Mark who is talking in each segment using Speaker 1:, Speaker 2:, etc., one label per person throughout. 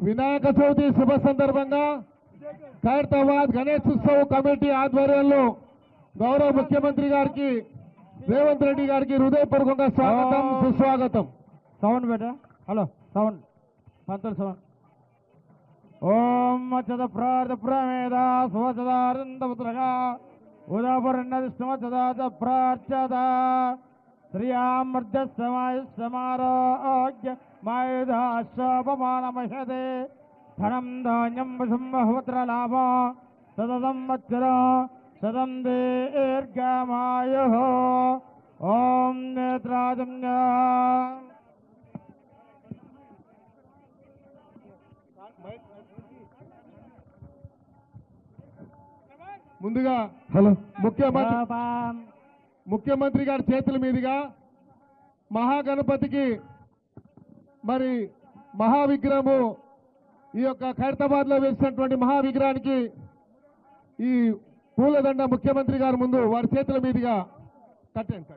Speaker 1: వినాయక చవితి శుభ సందర్భంగా ఖైరతాబాద్ గణేష్ ఉత్సవ్ కమిటీ ఆధ్వర్యంలో గౌరవ ముఖ్యమంత్రి గారికి రేవంత్ రెడ్డి గారికి హృదయపూర్వకంగా స్వాగతం సుస్వాగతం.
Speaker 2: సౌండ్ బేట హలో సౌండ్ పంతులు సౌండ్ ఓం మచ్చద ప్రార్థ ప్రమేద సువచదారందపుత్రగా ఉదాపరణదిష్టమచదాచ ప్రార్చద శ్రియామర్జ సమాయ సమారోగ్య మాయుధాశ్వాపమానమహదే ధనం ధాన్యం వశం బహువత్ర లాభ సదం వత్సర సదం దీర్ఘమాయు ఓం నేత్రాజమ్య
Speaker 1: ముందుగా హలో. ముఖ్యమంత్రి ముఖ్యమంత్రి గారి చేతుల మీదుగా మహాగణపతికి మరి మహావిగ్రహము ఈ యొక్క ఖైరతాబాద్లో వేసినటువంటి మహావిగ్రహానికి ఈ పూలదండ ముఖ్యమంత్రి గారి ముందు వారి చేతుల మీదుగా కట్టండి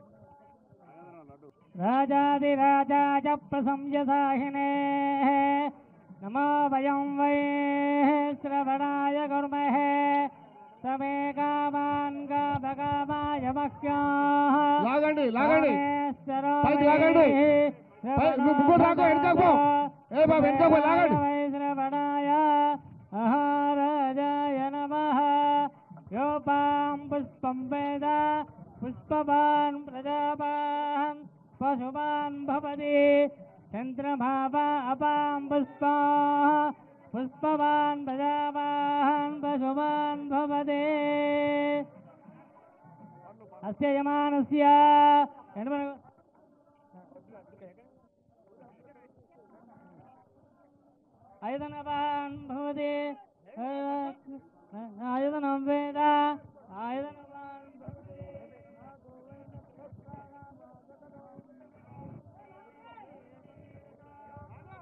Speaker 1: రాజాది
Speaker 3: రాజాదిరాజాజ ప్రశంససాహినే నమో వయం వై శ్రవణాయ గుర్మహే. సమే కామాన్ కామకామాయ మహ్యాః.
Speaker 1: లాగండి పైకి లాగండి. నువ్వు ముగ్గురు రాకు, వెనకకు పో. ఏ బాబు, వెనకకు పో, లాగండి.
Speaker 3: పుష్పం వేద పుష్పవాన్ ప్రజాపాన్ పశువాన్ భవతి అపాం పుష్పా పుష్పవాన్ ప్రజాపాన్ పశువాన్ భవతి అస్య యమానస్య ఎనమ- ఐదనవాన్ భవతి